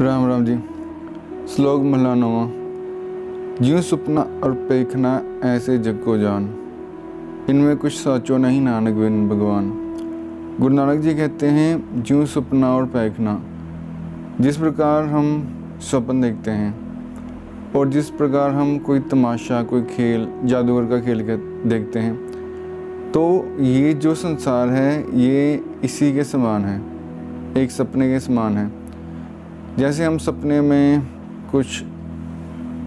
राम राम जी। श्लोक मलानवा ज्यों सपना और पेखना ऐसे जग को जान। इनमें कुछ साचो नहीं नानक बिन भगवान। गुरु नानक जी कहते हैं, ज्यों सपना और पैखना। जिस प्रकार हम स्वप्न देखते हैं, और जिस प्रकार हम कोई तमाशा, कोई खेल, जादूगर का खेल देखते हैं तो ये जो संसार है, ये इसी के समान है, एक सपने के समान है। जैसे हम सपने में कुछ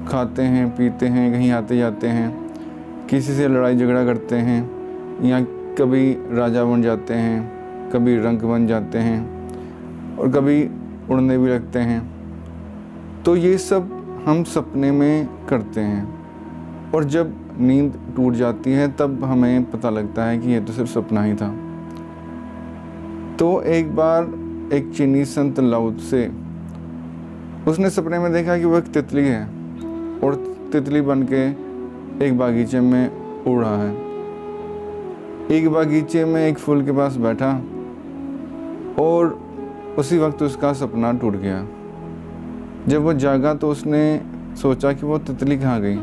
खाते हैं, पीते हैं, कहीं आते जाते हैं, किसी से लड़ाई झगड़ा करते हैं, या कभी राजा बन जाते हैं, कभी रंग बन जाते हैं, और कभी उड़ने भी लगते हैं तो ये सब हम सपने में करते हैं। और जब नींद टूट जाती है, तब हमें पता लगता है कि ये तो सिर्फ़ सपना ही था। तो एक बार एक चीनी संत लाउद से उसने सपने में देखा कि वो एक तितली है और तितली बन के एक बागीचे में उड़ रहा है। एक बागीचे में एक फूल के पास बैठा और उसी वक्त उसका सपना टूट गया। जब वो जागा तो उसने सोचा कि वो तितली कहाँ गई।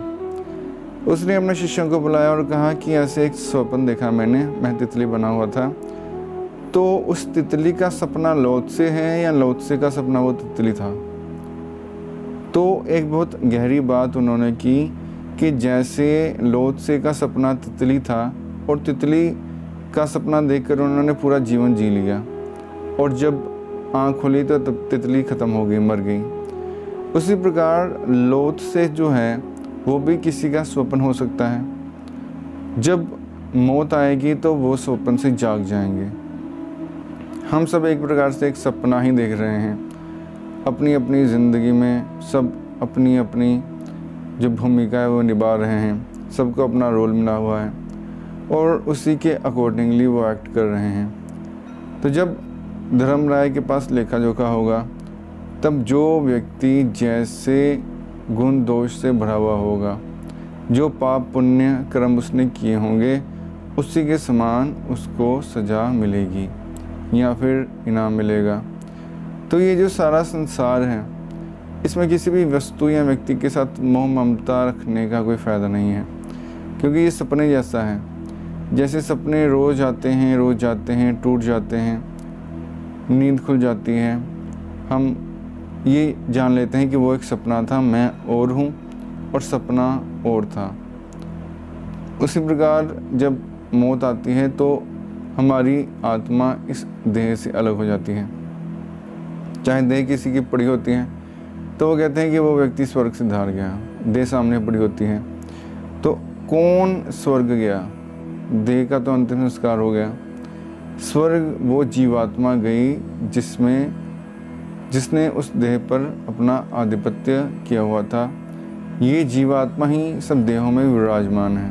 उसने अपने शिष्यों को बुलाया और कहा कि ऐसे एक स्वप्न देखा मैंने, मैं तितली बना हुआ था। तो उस तितली का सपना लौत से है या लौत से का सपना वो तितली था? तो एक बहुत गहरी बात उन्होंने की कि जैसे लोत से का सपना तितली था और तितली का सपना देखकर उन्होंने पूरा जीवन जी लिया। और जब आँख खुली तो तब तितली ख़त्म हो गई, मर गई। उसी प्रकार लोत से जो है, वो भी किसी का स्वप्न हो सकता है। जब मौत आएगी तो वो स्वप्न से जाग जाएँगे। हम सब एक प्रकार से एक सपना ही देख रहे हैं। अपनी अपनी ज़िंदगी में सब अपनी अपनी जो भूमिका है वो निभा रहे हैं, सबको अपना रोल मिला हुआ है और उसी के अकॉर्डिंगली वो एक्ट कर रहे हैं। तो जब धर्म राय के पास लेखा जोखा होगा, तब जो व्यक्ति जैसे गुण दोष से भरा हुआ होगा, जो पाप पुण्य कर्म उसने किए होंगे, उसी के समान उसको सज़ा मिलेगी या फिर इनाम मिलेगा। तो ये जो सारा संसार है, इसमें किसी भी वस्तु या व्यक्ति के साथ मोह ममता रखने का कोई फ़ायदा नहीं है, क्योंकि ये सपने जैसा है। जैसे सपने रोज़ आते हैं, रोज़ जाते हैं, टूट जाते हैं, नींद खुल जाती है। हम ये जान लेते हैं कि वो एक सपना था, मैं और हूँ और सपना और था। उसी प्रकार जब मौत आती है तो हमारी आत्मा इस देह से अलग हो जाती है। चाहे देह किसी की पड़ी होती है तो वो कहते हैं कि वो व्यक्ति स्वर्ग से धार गया, देह सामने पड़ी होती है। तो कौन स्वर्ग गया? देह का तो अंतिम संस्कार हो गया। स्वर्ग वो जीवात्मा गई जिसमें, जिसने उस देह पर अपना आधिपत्य किया हुआ था। ये जीवात्मा ही सब देहों में विराजमान है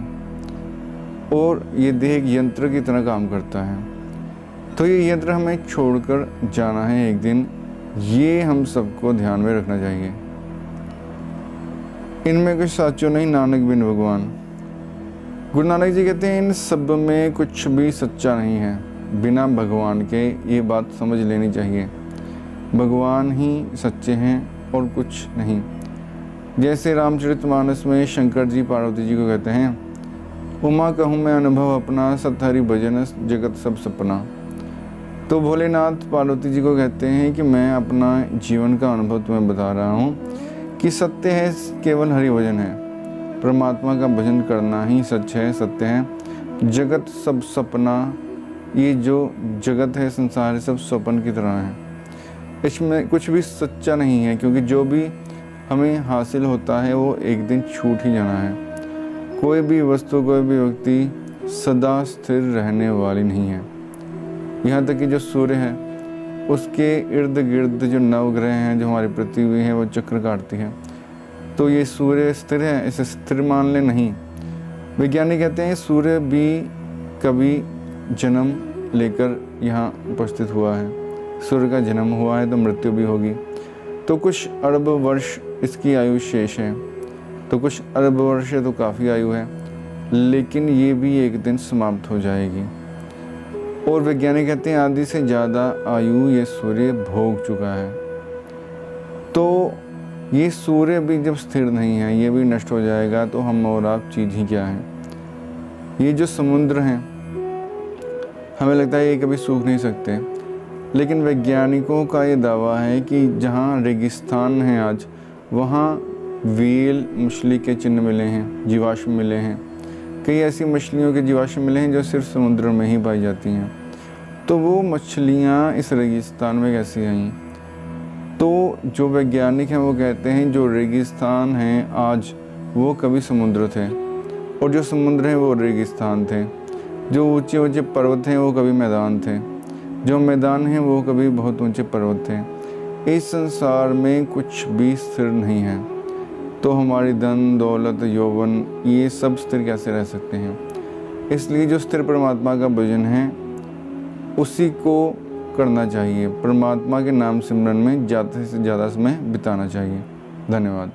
और ये देह एक यंत्र की तरह काम करता है। तो ये यंत्र हमें छोड़कर जाना है एक दिन। ये हम सबको ध्यान में रखना चाहिए। इनमें कुछ साचो नहीं, नानक बिन भगवान। गुरु नानक जी कहते हैं, इन सब में कुछ भी सच्चा नहीं है। बिना भगवान के ये बात समझ लेनी चाहिए। भगवान ही सच्चे हैं और कुछ नहीं। जैसे रामचरितमानस में शंकर जी पार्वती जी को कहते हैं, उमा कहूँ मैं अनुभव अपना, सतहरी भजन जगत सब सपना। तो भोलेनाथ पार्वती जी को कहते हैं कि मैं अपना जीवन का अनुभव तुम्हें बता रहा हूँ कि सत्य है, केवल हरि भजन है। परमात्मा का भजन करना ही सच है, सत्य है। जगत सब सपना, ये जो जगत है, संसार है, सब स्वपन की तरह है। इसमें कुछ भी सच्चा नहीं है, क्योंकि जो भी हमें हासिल होता है, वो एक दिन छूट ही जाना है। कोई भी वस्तु, कोई भी व्यक्ति सदा स्थिर रहने वाली नहीं है। यहाँ तक कि जो सूर्य है, उसके इर्द गिर्द जो नवग्रह हैं, जो हमारी पृथ्वी है, वो चक्र काटती है। तो ये सूर्य स्थिर है, इसे स्थिर मान ले नहीं। वैज्ञानिक कहते हैं सूर्य भी कभी जन्म लेकर यहाँ उपस्थित हुआ है। सूर्य का जन्म हुआ है तो मृत्यु भी होगी। तो कुछ अरब वर्ष इसकी आयु शेष है। तो कुछ अरब वर्ष है तो काफ़ी आयु है। लेकिन ये भी एक दिन समाप्त हो जाएगी। और वैज्ञानिक कहते हैं आधी से ज़्यादा आयु ये सूर्य भोग चुका है। तो ये सूर्य भी जब स्थिर नहीं है, ये भी नष्ट हो जाएगा तो हम और आप चीज़ ही क्या है? ये जो समुद्र हैं, हमें लगता है ये कभी सूख नहीं सकते। लेकिन वैज्ञानिकों का ये दावा है कि जहाँ रेगिस्तान है आज, वहाँ वेल, मछली के चिन्ह मिले हैं, जीवाश्म मिले हैं। कई ऐसी मछलियों के जीवाश्म मिले हैं जो सिर्फ़ समुद्र में ही पाई जाती हैं। तो वो मछलियाँ इस रेगिस्तान में कैसी आई तो जो वैज्ञानिक हैं वो कहते हैं, जो रेगिस्तान हैं, आज वो कभी समुद्र थे। और जो समुद्र हैं वो रेगिस्तान थे। जो ऊँचे ऊँचे पर्वत हैं वो कभी मैदान थे। जो मैदान हैं वो कभी बहुत ऊँचे पर्वत थे। इस संसार में कुछ भी स्थिर नहीं है। तो हमारी धन, दौलत, यौवन, ये सब स्थिर कैसे रह सकते हैं? इसलिए जो स्थिर परमात्मा का भजन है, उसी को करना चाहिए। परमात्मा के नाम सिमरन में ज़्यादा से ज़्यादा समय बिताना चाहिए। धन्यवाद।